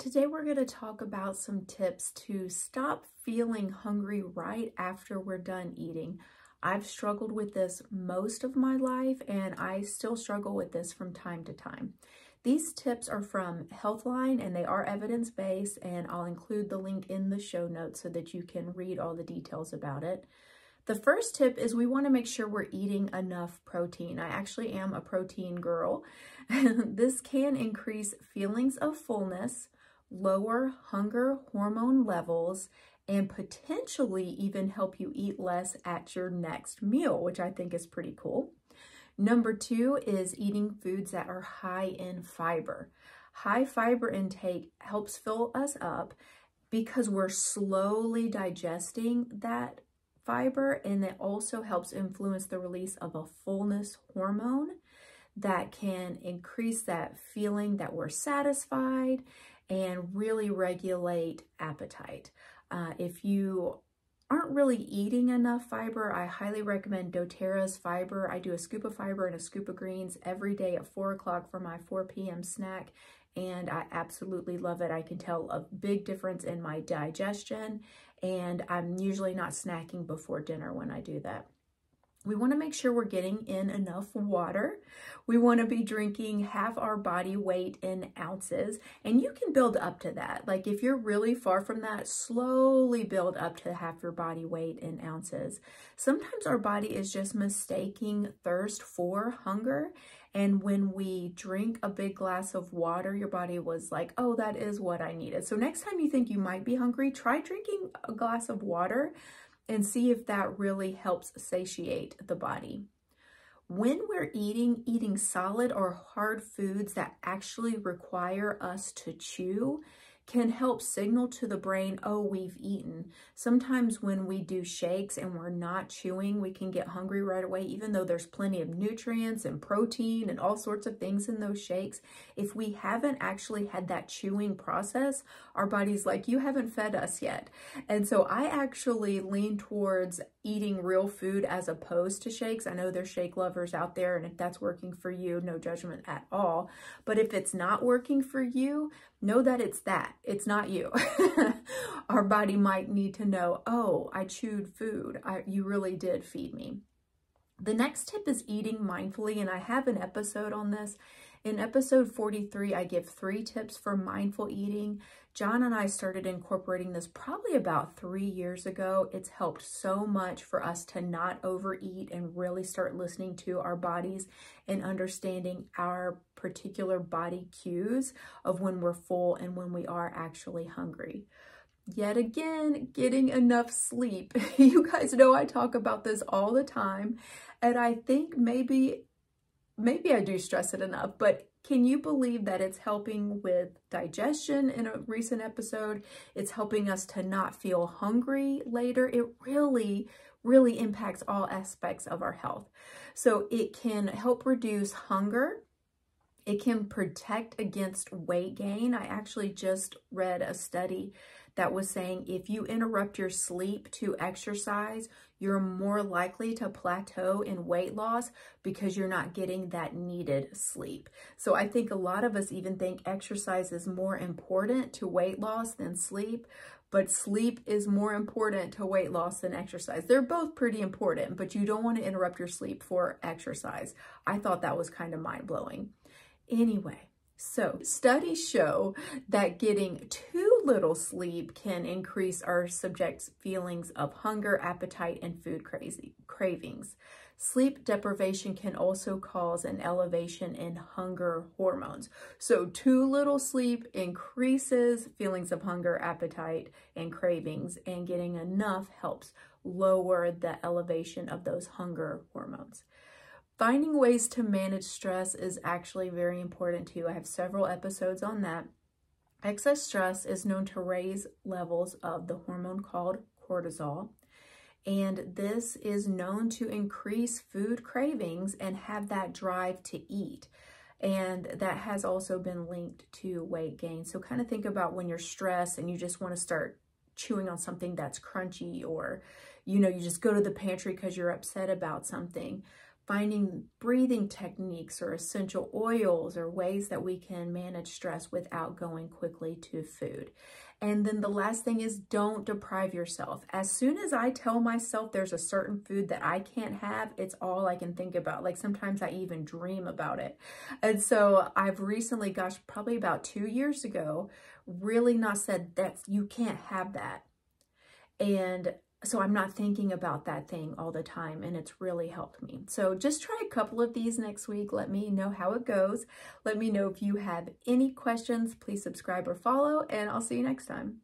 Today we're going to talk about some tips to stop feeling hungry right after we're done eating. I've struggled with this most of my life and I still struggle with this from time to time. These tips are from Healthline and they are evidence-based and I'll include the link in the show notes so that you can read all the details about it. The first tip is we want to make sure we're eating enough protein. I actually am a protein girl. this can increase feelings of fullness, lower hunger hormone levels, and potentially even help you eat less at your next meal, which I think is pretty cool. Number two is eating foods that are high in fiber. High fiber intake helps fill us up because we're slowly digesting that fiber and it also helps influence the release of a fullness hormone that can increase that feeling that we're satisfied and really regulate appetite. Uh, if you aren't really eating enough fiber, I highly recommend doTERRA's fiber. I do a scoop of fiber and a scoop of greens every day at 4 o'clock for my 4 p.m. snack, and I absolutely love it. I can tell a big difference in my digestion, and I'm usually not snacking before dinner when I do that. We want to make sure we're getting in enough water. We want to be drinking half our body weight in ounces, and you can build up to that. Like if you're really far from that, slowly build up to half your body weight in ounces. Sometimes our body is just mistaking thirst for hunger, and when we drink a big glass of water, your body was like, oh, that is what I needed. So next time you think you might be hungry, try drinking a glass of water and see if that really helps satiate the body. When we're eating, eating solid or hard foods that actually require us to chew can help signal to the brain, oh, we've eaten. Sometimes when we do shakes and we're not chewing, we can get hungry right away, even though there's plenty of nutrients and protein and all sorts of things in those shakes. If we haven't actually had that chewing process, our body's like, you haven't fed us yet. And so I actually lean towards eating real food as opposed to shakes. I know there's shake lovers out there, and if that's working for you, no judgment at all. But if it's not working for you, know that it's that. It's not you. Our body might need to know, oh, I chewed food. I, you really did feed me. The next tip is eating mindfully, and I have an episode on this. In episode 43, I give three tips for mindful eating. John and I started incorporating this probably about three years ago. It's helped so much for us to not overeat and really start listening to our bodies and understanding our particular body cues of when we're full and when we are actually hungry yet again, getting enough sleep. you guys know I talk about this all the time. And I think maybe maybe I do stress it enough, but can you believe that it's helping with digestion in a recent episode? It's helping us to not feel hungry later. It really, really impacts all aspects of our health. So it can help reduce hunger. It can protect against weight gain. I actually just read a study that was saying if you interrupt your sleep to exercise, you're more likely to plateau in weight loss because you're not getting that needed sleep. So I think a lot of us even think exercise is more important to weight loss than sleep, but sleep is more important to weight loss than exercise. They're both pretty important, but you don't want to interrupt your sleep for exercise. I thought that was kind of mind blowing. Anyway, so studies show that getting too little sleep can increase our subject's feelings of hunger, appetite, and food crazy, cravings. Sleep deprivation can also cause an elevation in hunger hormones. So too little sleep increases feelings of hunger, appetite, and cravings, and getting enough helps lower the elevation of those hunger hormones. Finding ways to manage stress is actually very important too. I have several episodes on that. Excess stress is known to raise levels of the hormone called cortisol. And this is known to increase food cravings and have that drive to eat. And that has also been linked to weight gain. So kind of think about when you're stressed and you just want to start chewing on something that's crunchy or, you know, you just go to the pantry because you're upset about something finding breathing techniques or essential oils or ways that we can manage stress without going quickly to food. And then the last thing is don't deprive yourself. As soon as I tell myself there's a certain food that I can't have, it's all I can think about. Like sometimes I even dream about it. And so I've recently, gosh, probably about two years ago, really not said that you can't have that. And so I'm not thinking about that thing all the time and it's really helped me. So just try a couple of these next week. Let me know how it goes. Let me know if you have any questions. Please subscribe or follow and I'll see you next time.